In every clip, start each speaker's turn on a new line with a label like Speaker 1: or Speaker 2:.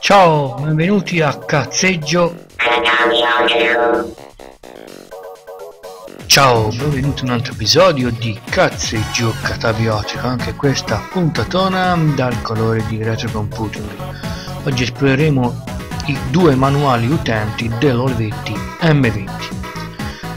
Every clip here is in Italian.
Speaker 1: Ciao, benvenuti a Cazzeggio. Ciao, benvenuti in un altro episodio di Cazzeggio Cataviotico, anche questa puntatona dal colore di retrocomputing. Oggi esploreremo i due manuali utenti dell'Olivetti M20.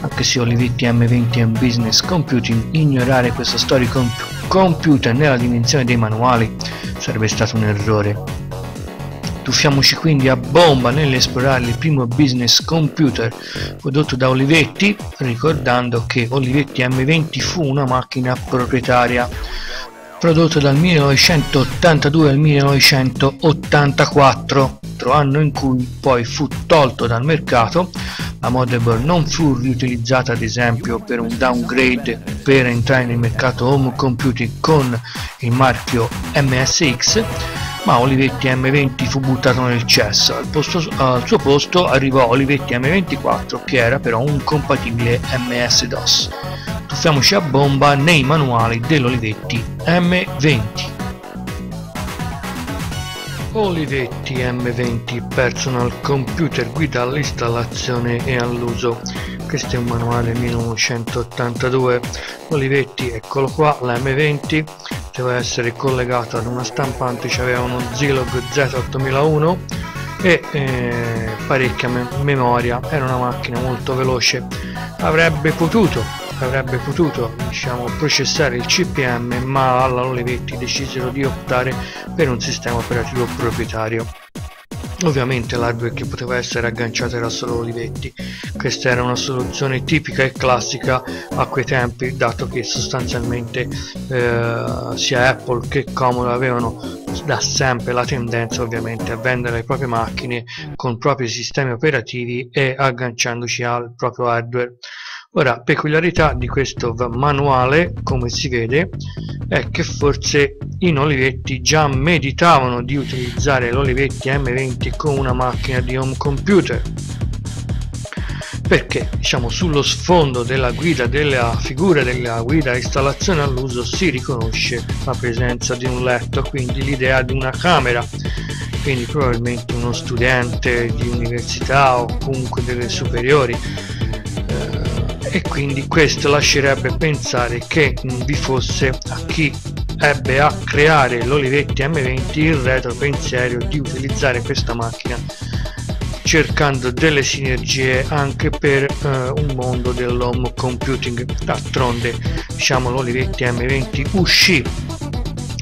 Speaker 1: Anche se Olivetti M20 è un business computing, ignorare questo storico computer nella dimensione dei manuali sarebbe stato un errore Tuffiamoci quindi a bomba nell'esplorare il primo business computer prodotto da Olivetti, ricordando che Olivetti M20 fu una macchina proprietaria prodotto dal 1982 al 1984, anno in cui poi fu tolto dal mercato. La motherboard non fu riutilizzata ad esempio per un downgrade per entrare nel mercato home computing con il marchio MSX ma Olivetti M20 fu buttato nel cesso, al, posto, al suo posto arrivò Olivetti M24 che era però un compatibile MS-DOS. Tuffiamoci a bomba nei manuali dell'Olivetti M20. Olivetti M20 Personal Computer guida all'installazione e all'uso questo è un manuale 1982 Olivetti eccolo qua la M20 doveva essere collegato ad una stampante c'aveva uno Zilog Z8001 e eh, parecchia me memoria. Era una macchina molto veloce. Avrebbe potuto avrebbe potuto diciamo, processare il CPM ma alla Olivetti decisero di optare per un sistema operativo proprietario Ovviamente l'hardware che poteva essere agganciato era solo Olivetti, questa era una soluzione tipica e classica a quei tempi dato che sostanzialmente eh, sia Apple che Commodore avevano da sempre la tendenza ovviamente a vendere le proprie macchine con propri sistemi operativi e agganciandoci al proprio hardware. Ora, peculiarità di questo manuale, come si vede, è che forse in Olivetti già meditavano di utilizzare l'Olivetti M20 con una macchina di home computer. Perché diciamo sullo sfondo della guida della figura della guida installazione all'uso si riconosce la presenza di un letto quindi l'idea di una camera. Quindi probabilmente uno studente di università o comunque delle superiori e quindi questo lascerebbe pensare che vi fosse a chi ebbe a creare l'Olivetti M20 il retro pensiero di utilizzare questa macchina cercando delle sinergie anche per uh, un mondo dell'home computing. D'altronde diciamo l'Olivetti M20 uscì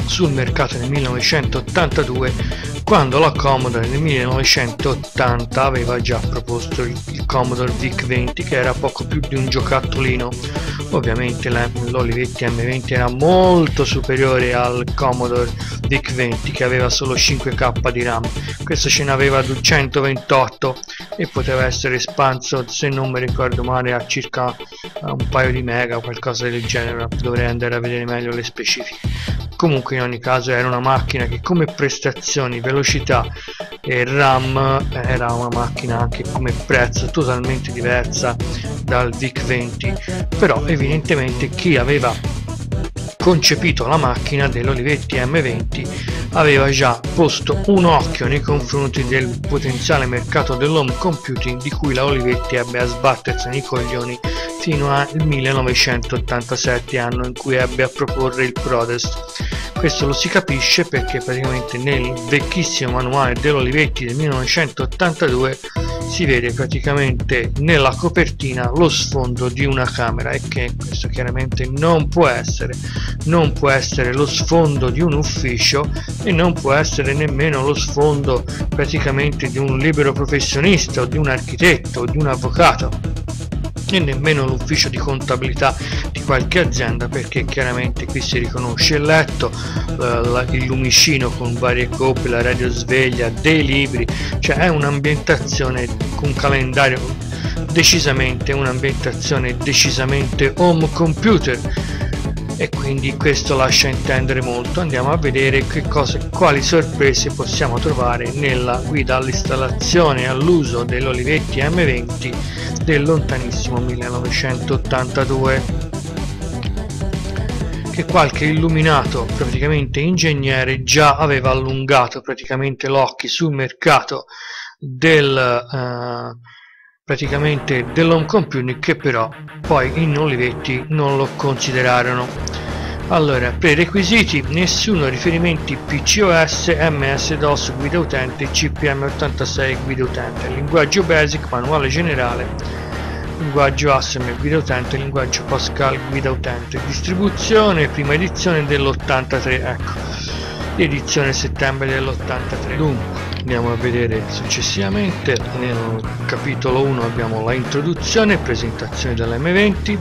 Speaker 1: sul mercato nel 1982 quando la Commodore nel 1980 aveva già proposto il, Commodore VIC-20 che era poco più di un giocattolino. Ovviamente l'Olivetti M20 era molto superiore al Commodore VIC-20 che aveva solo 5k di RAM. Questo ce n'aveva 228 e poteva essere espanso se non mi ricordo male a circa un paio di mega o qualcosa del genere. Dovrei andare a vedere meglio le specifiche comunque in ogni caso era una macchina che come prestazioni, velocità e RAM era una macchina anche come prezzo totalmente diversa dal VIC-20 però evidentemente chi aveva concepito la macchina dell'Olivetti M20 aveva già posto un occhio nei confronti del potenziale mercato dell'home computing di cui la Olivetti ebbe a sbattersi nei coglioni fino al 1987 anno in cui ebbe a proporre il Prodest questo lo si capisce perché praticamente nel vecchissimo manuale dell'Olivetti del 1982 si vede praticamente nella copertina lo sfondo di una camera e che questo chiaramente non può essere. Non può essere lo sfondo di un ufficio e non può essere nemmeno lo sfondo praticamente di un libero professionista o di un architetto o di un avvocato e nemmeno l'ufficio di contabilità di qualche azienda perché chiaramente qui si riconosce il letto, eh, il lumicino con varie coppie, la radiosveglia, dei libri, cioè è un'ambientazione con un calendario decisamente un'ambientazione decisamente home computer e quindi questo lascia intendere molto. Andiamo a vedere che cosa, quali sorprese possiamo trovare nella guida all'installazione e all'uso dell'Olivetti M20 del lontanissimo 1982 che qualche illuminato praticamente ingegnere già aveva allungato praticamente l'occhio sul mercato del eh, praticamente dell'home computing che però poi in Olivetti non lo considerarono. Allora prerequisiti nessuno riferimenti PCOS MS-DOS guida utente CPM86 guida utente. Linguaggio basic manuale generale linguaggio ASM guida utente linguaggio Pascal guida utente. Distribuzione prima edizione dell'83 ecco. Edizione settembre dell'83 dunque andiamo a vedere successivamente. Nel capitolo 1 abbiamo la introduzione e presentazione dell'M20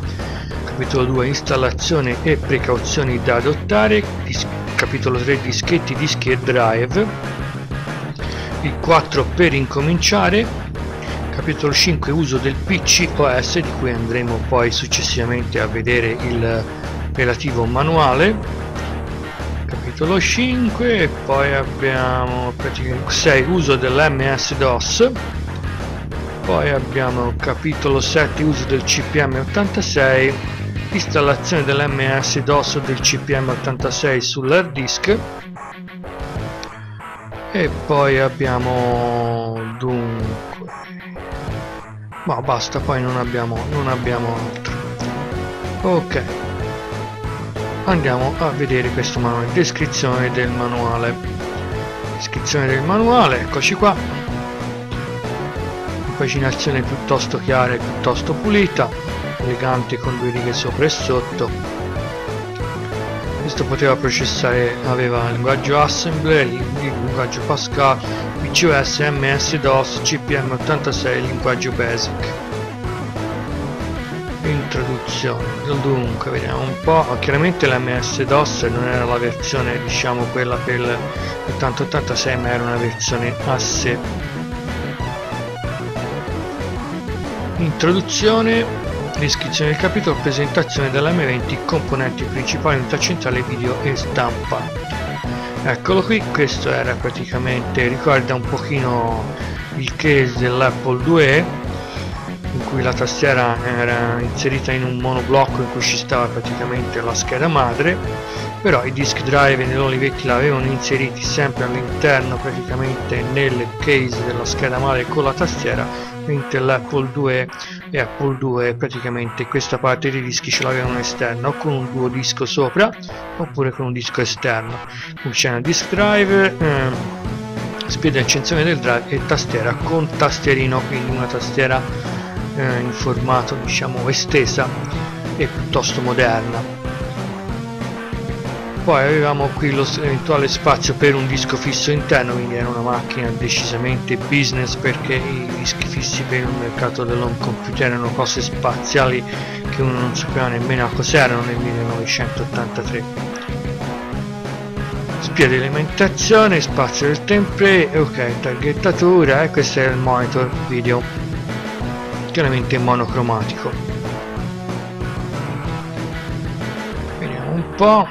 Speaker 1: capitolo 2 installazione e precauzioni da adottare. Capitolo 3 dischetti, dischi e drive. Il 4 per incominciare. Capitolo 5 uso del PC OS di cui andremo poi successivamente a vedere il relativo manuale capitolo 5 e poi abbiamo praticamente 6 uso dell'MS DOS. Poi abbiamo capitolo 7 uso del CPM 86 installazione dell'MS DOS o del CPM 86 sull'hard disk. E poi abbiamo dunque ma basta poi non abbiamo non abbiamo altro. Ok andiamo a vedere questo manuale descrizione del manuale. Descrizione del manuale eccoci qua. Impaginazione piuttosto chiara e piuttosto pulita elegante con due righe sopra e sotto. Questo poteva processare aveva linguaggio assembler il linguaggio pascal pcos ms dos cpm 86 linguaggio basic introduzione. Dunque vediamo un po' chiaramente l'ms dos non era la versione diciamo quella per l'8086 ma era una versione a sé introduzione descrizione del capitolo presentazione della M20 componenti principali unità centrale video e stampa. Eccolo qui questo era praticamente ricorda un pochino il case dell'Apple 2 in cui la tastiera era inserita in un monoblocco in cui ci stava praticamente la scheda madre però i disk drive nell'Olivetti l'avevano inseriti sempre all'interno praticamente nel case della scheda madre con la tastiera mentre l'Apple 2 e Apple 2 praticamente questa parte dei dischi ce l'avevano esterna o con un duo disco sopra oppure con un disco esterno. Una disk drive ehm, spia accensione del drive e tastiera con tastierino quindi una tastiera eh, in formato diciamo estesa e piuttosto moderna. Poi avevamo qui l'eventuale spazio per un disco fisso interno quindi era una macchina decisamente business perché i dischi fissi per il mercato dell'home computer erano cose spaziali che uno non sapeva nemmeno a cos'erano nel 1983 spia di alimentazione spazio del template ok targettatura e questo è il monitor video chiaramente monocromatico. Vediamo un po'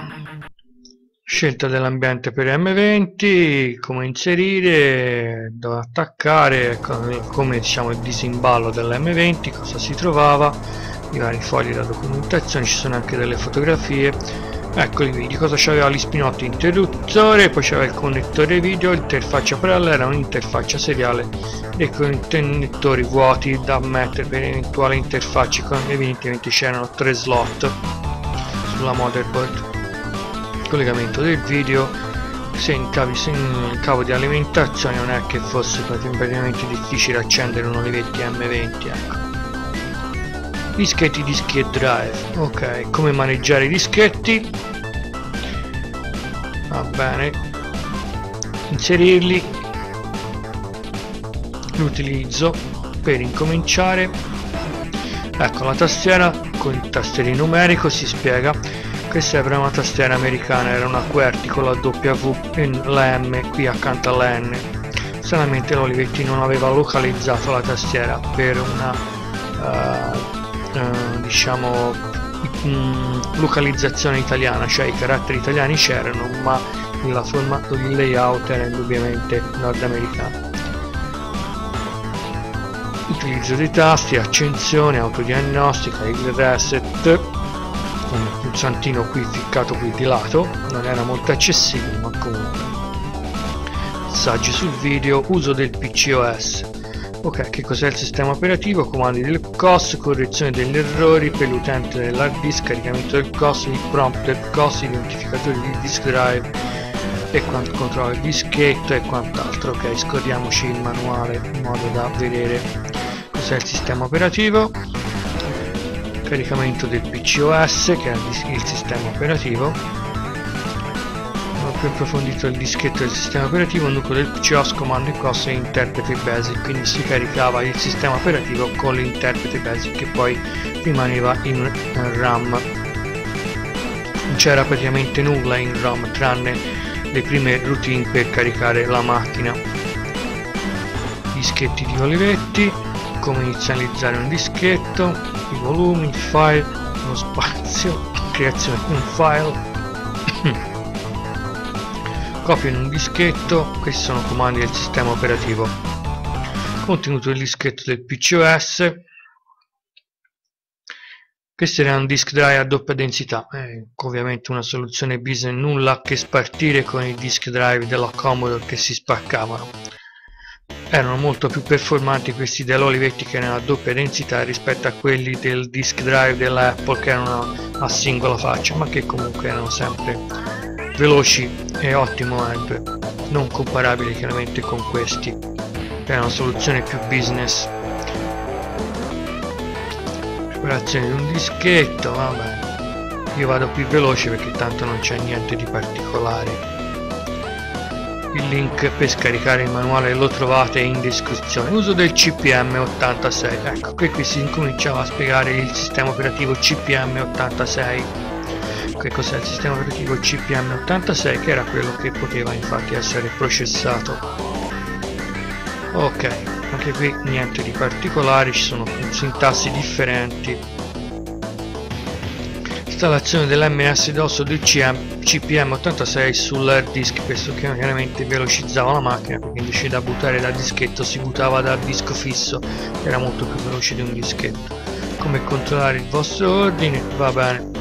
Speaker 1: scelta dell'ambiente per M20 come inserire dove attaccare come diciamo il disimballo dell'M20 cosa si trovava i vari fogli della documentazione ci sono anche delle fotografie eccoli qui di cosa c'aveva gli spinotti? Interruttore poi c'aveva il connettore video interfaccia parallela un'interfaccia seriale e connettori vuoti da mettere per eventuali interfacce evidentemente c'erano tre slot sulla motherboard. Collegamento del video se in, cavi, se in cavo di alimentazione non è che fosse praticamente difficile accendere un Olivetti M20 ecco dischetti dischi e drive. Ok come maneggiare i dischetti? Va bene. Inserirli. L'utilizzo per incominciare. Ecco la tastiera con il tastierino numerico si spiega questa era una tastiera americana era una QWERTY con la W e la M qui accanto alla N. Stranamente l'Olivetti non aveva localizzato la tastiera per una uh, eh, diciamo mh, localizzazione italiana cioè i caratteri italiani c'erano ma la forma, il layout era indubbiamente nordamericano. Utilizzo dei tasti, accensione, autodiagnostica, il reset. Come pulsantino qui ficcato qui di lato non era molto accessibile ma comunque. Messaggi sul video uso del PCOS ok che cos'è il sistema operativo? Comandi del COS correzione degli errori per l'utente dell'hard disk caricamento del COS il prompt del COS identificatore di disk drive e quanto controlla il dischetto e quant'altro. Ok scordiamoci il manuale in modo da vedere cos'è il sistema operativo. Caricamento del PCOS che è il sistema operativo più approfondito il dischetto del sistema operativo, il nucleo del PCOS, comando e COS e interprete basic, quindi si caricava il sistema operativo con l'interprete basic che poi rimaneva in RAM. Non c'era praticamente nulla in RAM tranne le prime routine per caricare la macchina. Dischetti di Olivetti, come inizializzare un dischetto, i volumi, il file, lo spazio, creazione di un file copia in un dischetto questi sono comandi del sistema operativo. Contenuto del dischetto del PCOS questo era un disk drive a doppia densità. Eh, ovviamente una soluzione business nulla che spartire con i disk drive della Commodore che si spaccavano. Erano molto più performanti questi dell'Olivetti che erano a doppia densità rispetto a quelli del disk drive della Apple che erano a singola faccia ma che comunque erano sempre veloci e ottimo web, non comparabili chiaramente con questi, è una soluzione più business. Preparazione di un dischetto, vabbè, io vado più veloce perché tanto non c'è niente di particolare. Il link per scaricare il manuale lo trovate in descrizione. Uso del CPM86, ecco qui, qui si incominciava a spiegare il sistema operativo CPM86 che cos'è? Il sistema operativo CPM86 che era quello che poteva infatti essere processato. Ok anche qui niente di particolare ci sono sintassi differenti. Installazione dell'ms DOS del CPM86 sull'hard disk questo chiaramente velocizzava la macchina perché invece da buttare dal dischetto si buttava dal disco fisso era molto più veloce di un dischetto. Come controllare il vostro ordine? Va bene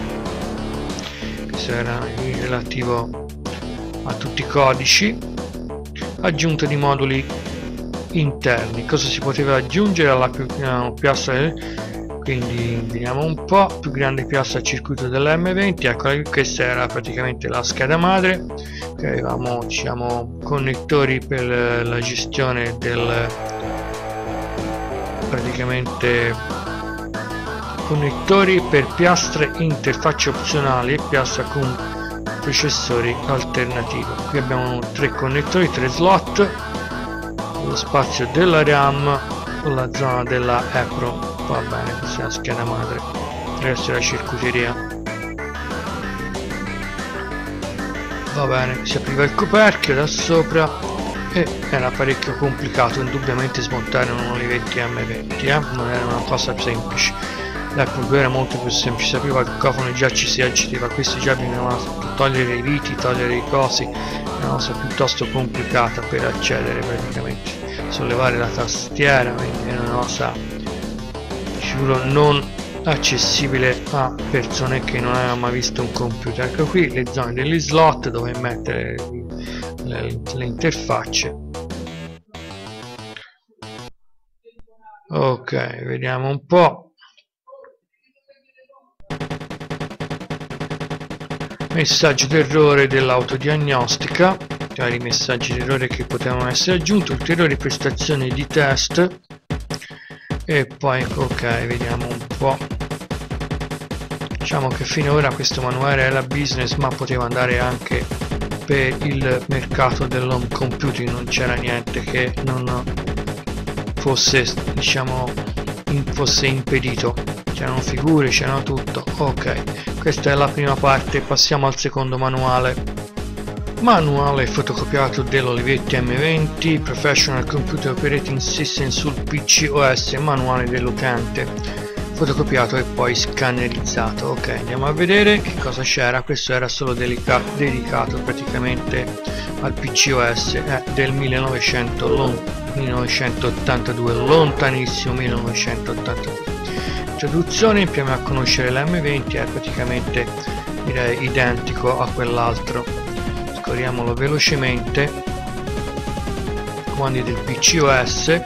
Speaker 1: questo era relativo a tutti i codici aggiunta di moduli interni. Cosa si poteva aggiungere alla più, piastra quindi vediamo un po' più grande piastra circuito dell'M20 ecco questa era praticamente la scheda madre che avevamo diciamo connettori per la gestione del praticamente connettori per piastre interfacce opzionali e piastra con processori alternativo qui abbiamo tre connettori tre slot lo spazio della RAM la zona della EPROM va bene questa è la scheda madre. È la circuiteria. Va bene si apriva il coperchio da sopra e era parecchio complicato indubbiamente smontare un Olivetti M20 eh? non era una cosa semplice L'Apple 2 era molto più semplice, si apriva il cofano già ci si aggitiva, questi già bisognava togliere i viti, togliere i cosi, è una cosa piuttosto complicata per accedere praticamente, sollevare la tastiera, quindi è una cosa giuro non accessibile a persone che non avevano mai visto un computer. Ecco qui le zone degli slot dove mettere le, le interfacce. Ok, vediamo un po'. Messaggio d'errore dell'autodiagnostica vari messaggi d'errore che potevano essere aggiunti ulteriori prestazioni di test. E poi ok vediamo un po' diciamo che finora questo manuale era business ma poteva andare anche per il mercato dell'home computing non c'era niente che non fosse diciamo fosse impedito c'erano figure c'erano tutto. Ok questa è la prima parte, passiamo al secondo manuale. Manuale fotocopiato dell'Olivetti M20 Professional Computer Operating System sul PC OS manuale dell'utente. Fotocopiato e poi scannerizzato. Ok andiamo a vedere che cosa c'era. Questo era solo dedicato praticamente al PCOS eh, del 1900 1982 lontanissimo 1982 introduzione impariamo a conoscere l'M20 è praticamente direi identico a quell'altro. Scorriamolo velocemente. Comandi del PCOS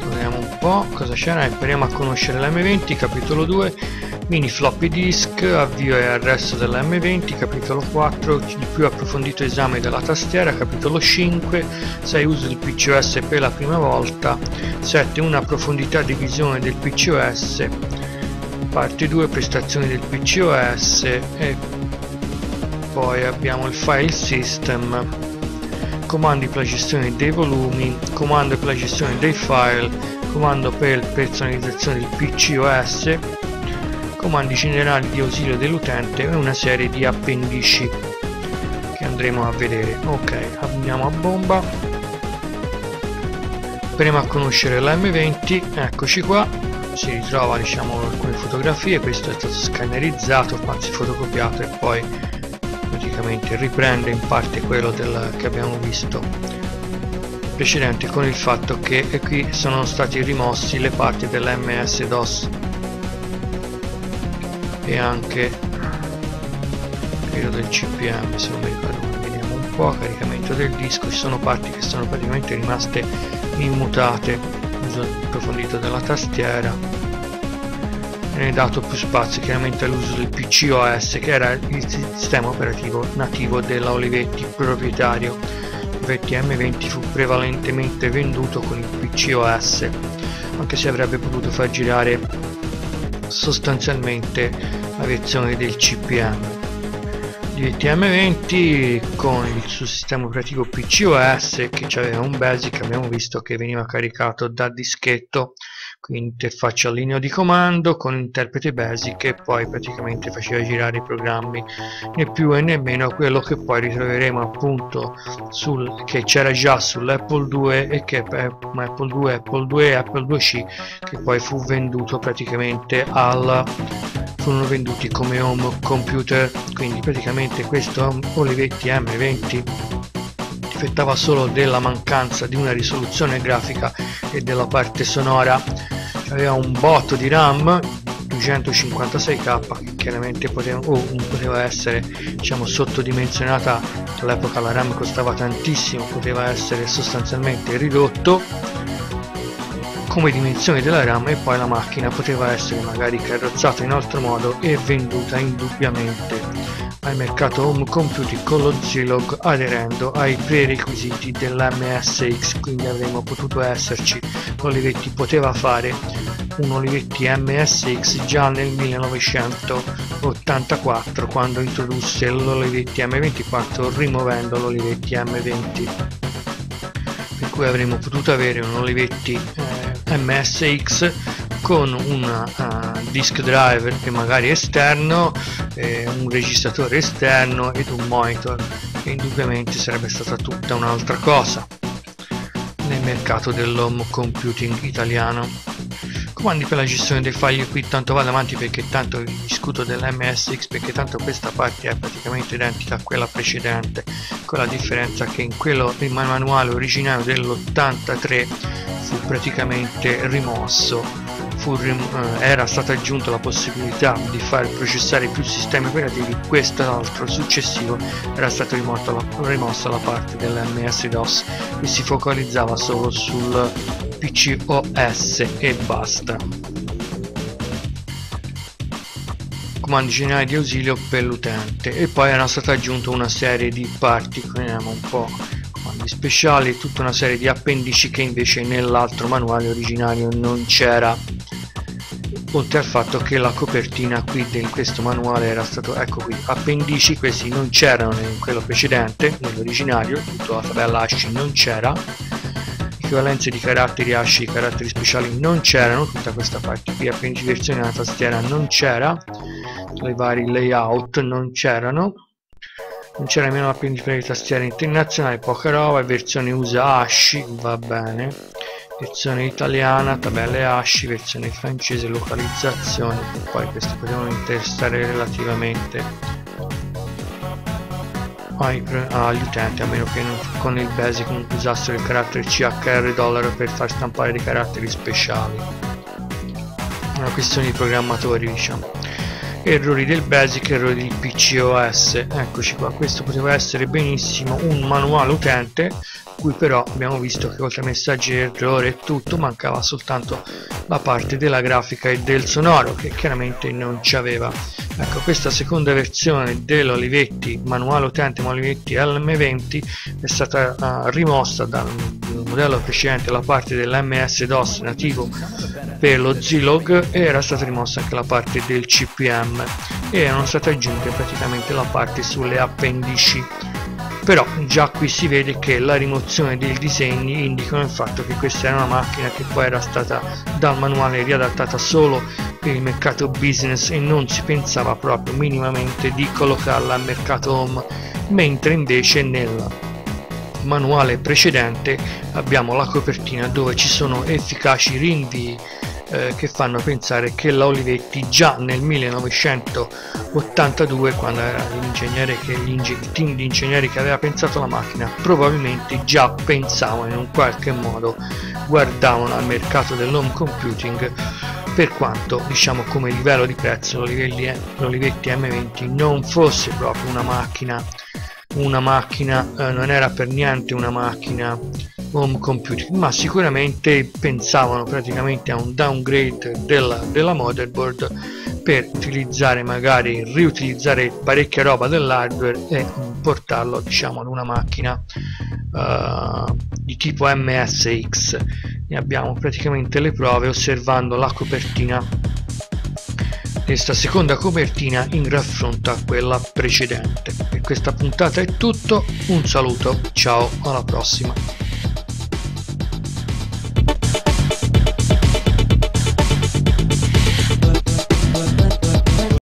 Speaker 1: torniamo un po' cosa c'era? Impariamo a conoscere l'M20 capitolo 2 mini floppy disk, avvio e arresto della M20, capitolo 4, il più approfondito esame della tastiera, capitolo 5, 6 uso del PCOS per la prima volta, 7 una profondità di visione del PCOS, parte 2 prestazioni del PCOS e poi abbiamo il file system, comandi per la gestione dei volumi, comando per la gestione dei file, comando per personalizzazione del PCOS, comandi generali di ausilio dell'utente e una serie di appendici che andremo a vedere. Ok andiamo a bomba. Prima a conoscere la M20 eccoci qua. Si ritrova diciamo alcune fotografie. Questo è stato scannerizzato anzi fotocopiato e poi praticamente riprende in parte quello del, che abbiamo visto precedente con il fatto che qui sono stati rimossi le parti dell'MS DOS e anche credo del CPM se non mi ricordo vediamo un po' caricamento del disco ci sono parti che sono praticamente rimaste immutate uso approfondito della tastiera e è dato più spazio chiaramente all'uso del PCOS che era il sistema operativo nativo della Olivetti proprietario. Olivetti M20 fu prevalentemente venduto con il PCOS anche se avrebbe potuto far girare sostanzialmente la versione del CPM di VTM20 con il suo sistema operativo PCOS che aveva un basic abbiamo visto che veniva caricato da dischetto interfaccia linea di comando con interprete basic e poi praticamente faceva girare i programmi né più e né meno quello che poi ritroveremo appunto sul, che c'era già sull'Apple 2 e che Apple 2, Apple 2 e Apple 2C che poi fu venduto praticamente al furono venduti come home computer. Quindi praticamente questo Olivetti M20 difettava solo della mancanza di una risoluzione grafica e della parte sonora aveva un botto di RAM 256k che chiaramente poteva, oh, poteva essere diciamo sottodimensionata all'epoca la RAM costava tantissimo poteva essere sostanzialmente ridotto come dimensioni della RAM e poi la macchina poteva essere magari carrozzata in altro modo e venduta indubbiamente. Al mercato home computing con lo Zilog aderendo ai prerequisiti dell'MSX quindi avremmo potuto esserci. l'Olivetti poteva fare un Olivetti MSX già nel 1984 quando introdusse l'Olivetti M24 rimuovendo l'Olivetti M20 per cui avremmo potuto avere un Olivetti eh, MSX con un uh, disk driver che magari è esterno, eh, un registratore esterno ed un monitor che indubbiamente sarebbe stata tutta un'altra cosa nel mercato dell'home computing italiano comandi per la gestione dei file qui tanto vado avanti perché tanto discuto dell'MSX perché tanto questa parte è praticamente identica a quella precedente con la differenza che in quello il manuale originario dell'83 fu praticamente rimosso fu, eh, era stata aggiunta la possibilità di far processare più sistemi operativi, quest'altro successivo era stata rimossa la, parte dell'MS-DOS e si focalizzava solo sul PCOS e basta. comandi generali di ausilio per l'utente. E poi era stata aggiunta una serie di parti vediamo un po' comandi speciali tutta una serie di appendici che invece nell'altro manuale originario non c'era. Oltre al fatto che la copertina qui di questo manuale era stato ecco qui appendici questi non c'erano in quello precedente nell'originario tutta la tabella ASCII non c'era equivalenze di caratteri ASCII caratteri speciali non c'erano tutta questa parte qui appendici versione della tastiera non c'era i vari layout non c'erano. Non c'era nemmeno l'appendice per le tastiere internazionali poca roba versione USA ASCII va bene. Versione italiana, tabelle ASCII, versione francese, localizzazione, poi queste potevano interessare relativamente ai, agli utenti, a meno che non, con il basic non usassero il carattere CHR dollaro per far stampare dei caratteri speciali. Una questione di programmatori diciamo. errori del basic errori di PCOS eccoci qua questo poteva essere benissimo un manuale utente cui però abbiamo visto che oltre a messaggi errore e tutto mancava soltanto la parte della grafica e del sonoro che chiaramente non ci aveva ecco questa seconda versione dell'Olivetti manuale utente Olivetti LM20 è stata uh, rimossa dal modello precedente la parte dell'MS DOS nativo per lo Zilog e era stata rimossa anche la parte del CPM e erano state aggiunte praticamente la parte sulle appendici però già qui si vede che la rimozione dei disegni indicano il fatto che questa era una macchina che poi era stata dal manuale riadattata solo per il mercato business e non si pensava proprio minimamente di collocarla al mercato home mentre invece nel manuale precedente abbiamo la copertina dove ci sono efficaci rinvii eh, che fanno pensare che la Olivetti già nel 1982 quando era l'ingegnere che il team di ingegneri che aveva pensato la macchina probabilmente già pensavano in un qualche modo guardavano al mercato dell'home computing per quanto diciamo come livello di prezzo l'Olivetti M20 non fosse proprio una macchina una macchina eh, non era per niente una macchina home computing ma sicuramente pensavano praticamente a un downgrade della, della motherboard per utilizzare magari riutilizzare parecchia roba dell'hardware e portarlo diciamo ad una macchina uh, di tipo MSX ne abbiamo praticamente le prove osservando la copertina questa seconda copertina in raffronto a quella precedente. Per questa puntata è tutto, un saluto, ciao, alla prossima.